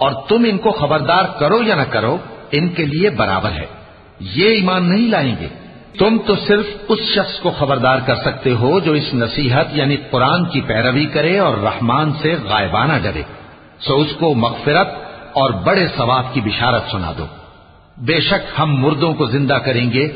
और तुम इनको खबरदार करो या न करो, इनके लिए बराबर है। ये ईमान नहीं लाएँगे। तुम तो सिर्फ़ उस शख्स को खबरदार कर सकते हो जो इस नसीहत यानी कुरान की पैरवी करे और रहमान से गायबाना डरे। सो उसको मगफिरत और बड़े सवाब की बिशारत सुना दो। बेशक हम मुर्दों को ज़िंदा करेंगे।